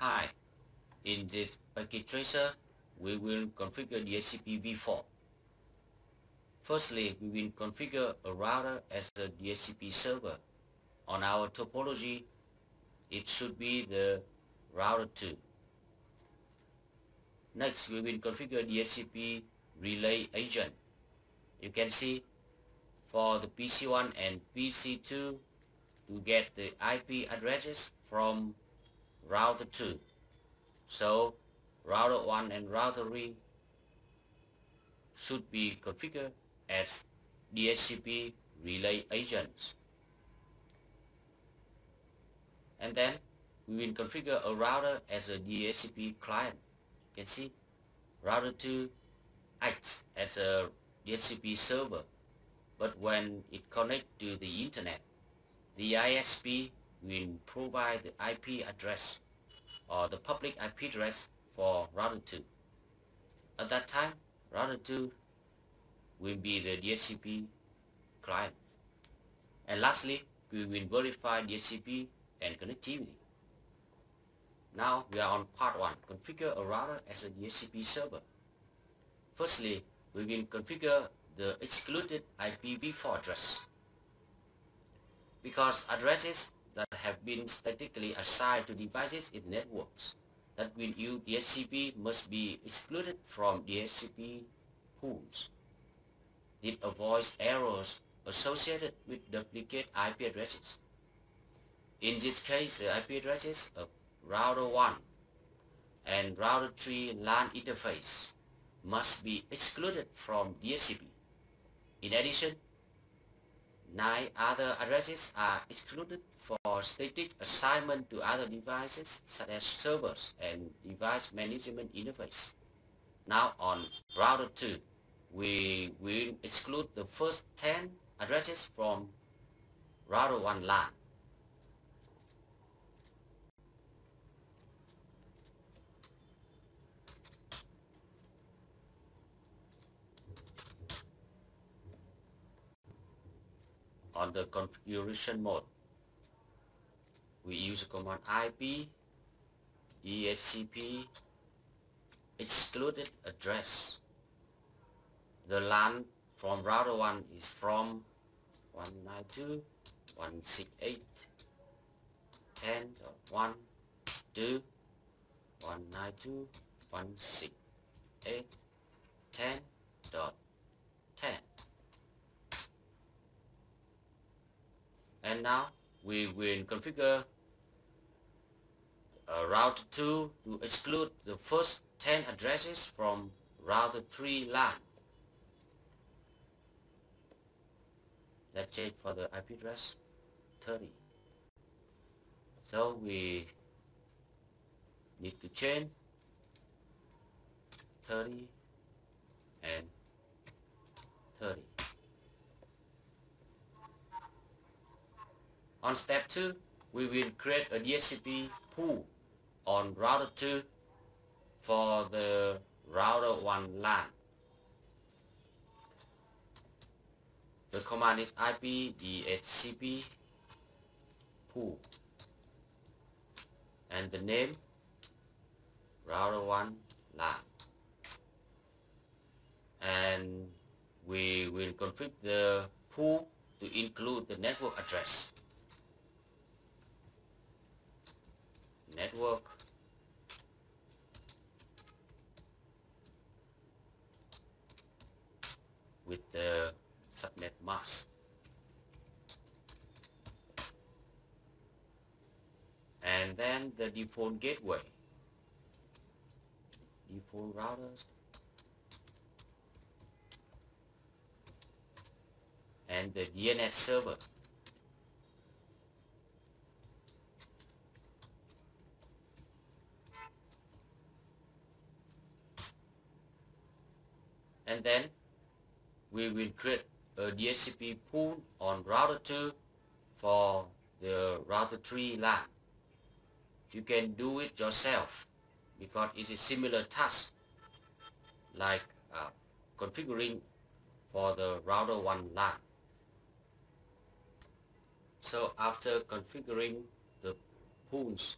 Hi, in this packet tracer, we will configure the DHCP v4. Firstly, we will configure a router as a DHCP server. On our topology, it should be the router 2. Next, we will configure the DHCP relay agent. You can see for the PC1 and PC2 to get the IP addresses from router 2. So router 1 and router 3 should be configured as DHCP relay agents. And then we will configure a router as a DHCP client. You can see router 2 acts as a DHCP server, but when it connects to the internet, the ISP will provide the IP address or the public IP address for router 2. At that time, router 2 will be the DHCP client. And lastly, we will verify DHCP and connectivity. Now we are on part 1, configure a router as a DHCP server. Firstly, we will configure the excluded IPv4 address. Because addresses that have been statically assigned to devices in networks that will use DHCP must be excluded from DHCP pools. It avoids errors associated with duplicate IP addresses. In this case, the IP addresses of router 1 and router 3 LAN interface must be excluded from DHCP. In addition, nine other addresses are excluded for static assignment to other devices such as servers and device management interface. Now on router 2, we will exclude the first 10 addresses from router 1 LAN. On the configuration mode. We use command IP DHCP excluded address. The LAN from router 1 is from 192, 168, 10, 1, 2, 192, 168, 10, dot 10. And now we will configure uh, route 2 to exclude the first 10 addresses from router 3 LAN. Let's check for the IP address 30. So we need to change 30 and 30. On step 2, we will create a DHCP pool on router 2 for the router 1 LAN. The command is IP DHCP pool. And the name router 1 LAN. And we will configure the pool to include the network address network. With the subnet mask. And then the default gateway. Default routers. And the DNS server and then we will create a DHCP pool on router 2 for the router 3 LAN. You can do it yourself because it is a similar task like uh, configuring for the router 1 LAN. So after configuring the pools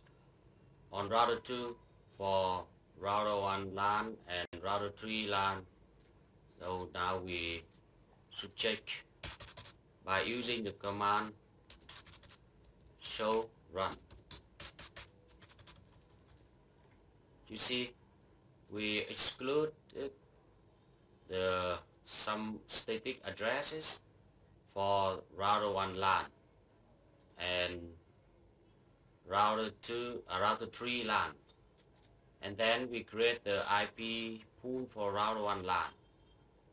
on router 2 for router 1 LAN and router 3 LAN so now we should check by using the command show run. You see we excluded the some static addresses for router 1 LAN and router 2 uh, router 3 LAN. And then we create the IP pool for router 1 LAN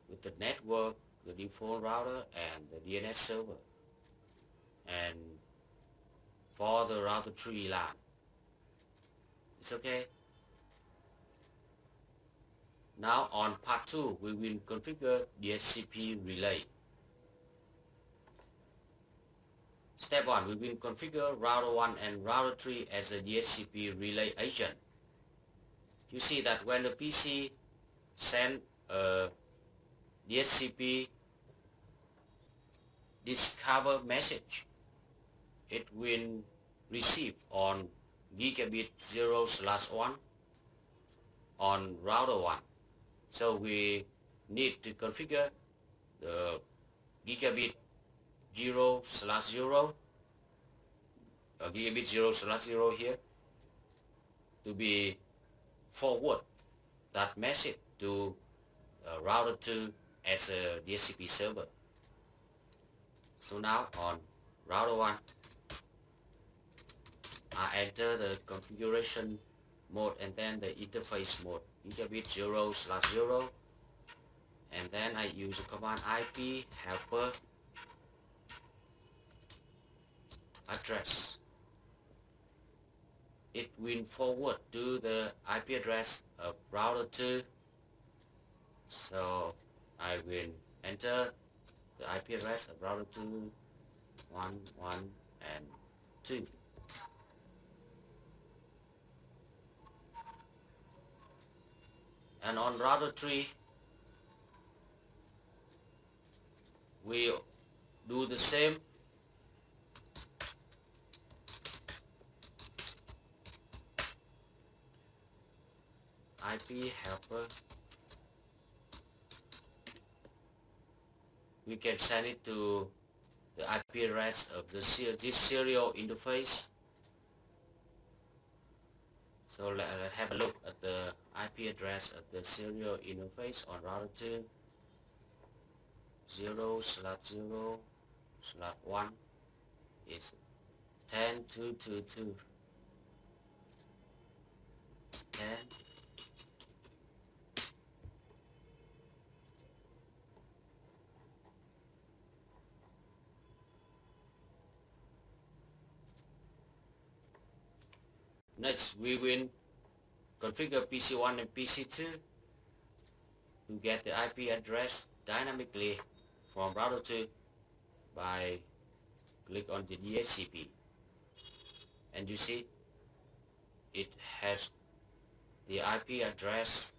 with the network the default router and the DNS server. And for the router 3 LAN it's okay? Now on part 2 we will configure DHCP relay. Step 1, we will configure router 1 and router 3 as a DHCP relay agent. You see that when the PC send a DHCP discover message, it will receive on gigabit 0 slash 1 on router 1. So we need to configure the gigabit 0 slash 0 uh, gigabit 0 slash 0 here to be forward that message to uh, router 2 as a DHCP server. So now on router 1 I enter the configuration mode and then the interface mode gigabit 0 slash 0 and then I use the command IP helper address. It will forward to the IP address of router 2. So I will enter the IP address of router 2, 1, 1 and 2. And on router 3, we do the same IP helper we can send it to the IP address of the this serial interface. So let, us have a look at the IP address of the serial interface on router 2 0 slash 0 slash 1 is 10222 10 Next, we will configure PC1 and PC2 to get the IP address dynamically from router 2 by click on the DHCP and you see it has the IP address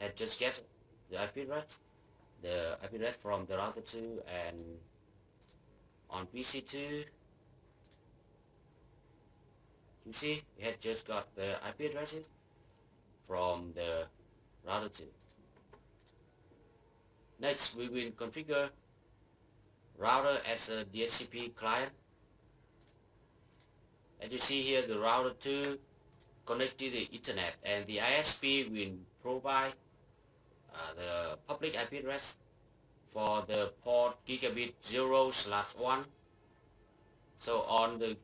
had just get the IP address the IP address from the router 2 and on PC2 you see we had just got the IP addresses from the router 2 next we will configure router as a DHCP client. As you see here the router 2 connected to the internet and the ISP will provide uh, the public IP address for the port gigabit 0 slash 1 so on the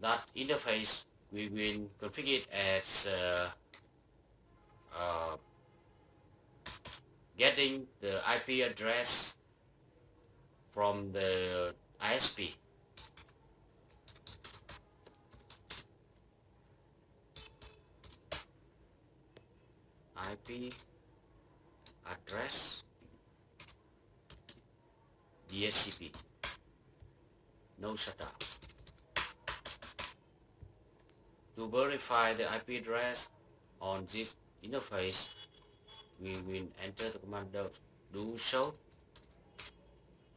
that interface we will configure it as uh, uh, getting the IP address from the ISP IP address DHCP no shutdown To verify the IP address on this interface, we will enter the command do show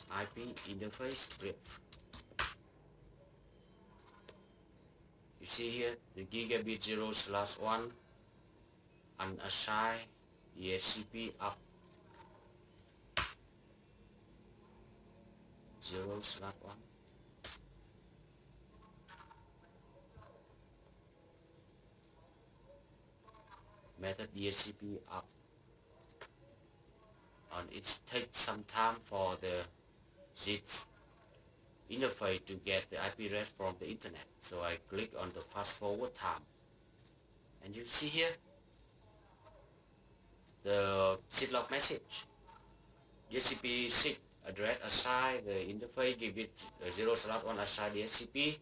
IP interface brief. You see here the gigabit 0 slash 1 unassign DHCP up. 0 slash 1 method DHCP up. And it takes some time for the this interface to get the IP address from the internet. So I click on the fast forward time and you see here the log message. DHCP 6 address assign the interface gigabit 0 slot 1 assign DHCP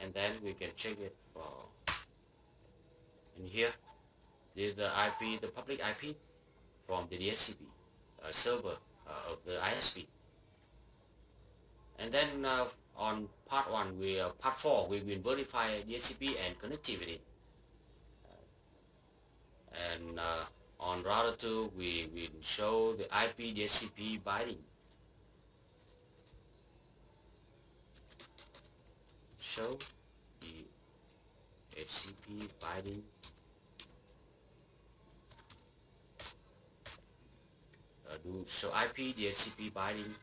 and then we can check it for in here. This is the IP the public IP from the DHCP uh, server uh, of the ISP and then uh, on part 1 we uh, part 4 we will verify DHCP and connectivity. And uh, on router 2 we will show the IP DHCP binding show the HCP binding uh, do show IP DHCP binding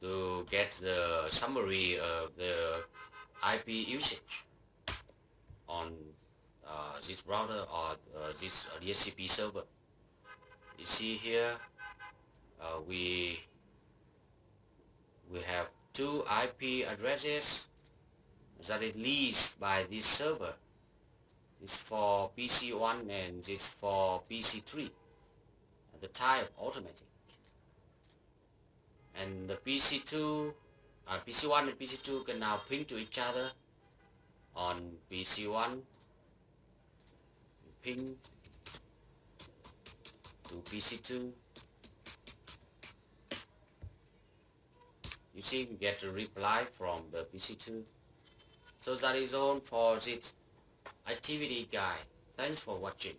to get the summary of the IP usage on uh, this router or uh, this uh, DHCP server. You see here, uh, we we have two IP addresses that is leased by this server. It's for PC1 and it's for PC3. The type automatic. And the PC2, uh, PC1 and PC2 can now ping to each other on PC1 ping to PC2 you see we get a reply from the PC2 so that is all for this activity guide thanks for watching